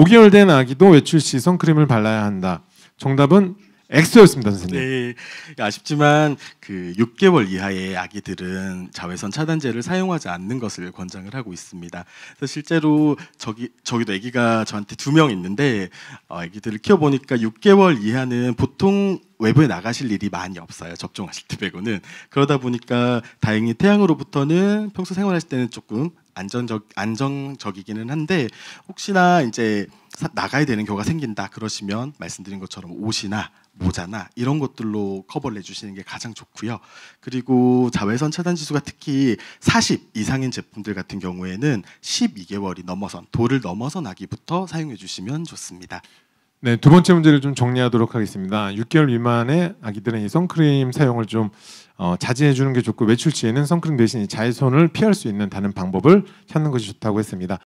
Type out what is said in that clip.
5개월 된 아기도 외출 시 선크림을 발라야 한다. 정답은 X였습니다, 선생님. 네, 아쉽지만 그 6개월 이하의 아기들은 자외선 차단제를 사용하지 않는 것을 권장을 하고 있습니다. 그래서 실제로 저기 저기도 아기가 저한테 두 명 있는데 어, 아기들을 키워 보니까 6개월 이하는 보통 외부에 나가실 일이 많이 없어요. 접종하실 때 빼고는 그러다 보니까 다행히 태양으로부터는 평소 생활하실 때는 조금 안전적 안정적이기는 한데 혹시나 이제 사- 나가야 되는 경우가 생긴다 그러시면 말씀드린 것처럼 옷이나 모자나 이런 것들로 커버를 해주시는 게 가장 좋고요. 그리고 자외선 차단 지수가 특히 40 이상인 제품들 같은 경우에는 12개월이 넘어선 도를 넘어선 아기부터 사용해 주시면 좋습니다. 네, 두 번째 문제를 좀 정리하도록 하겠습니다. 6개월 미만의 아기들은 이 선크림 사용을 좀 어, 자제해 주는 게 좋고 외출 시에는 선크림 대신 이 자외선을 피할 수 있는 다른 방법을 찾는 것이 좋다고 했습니다.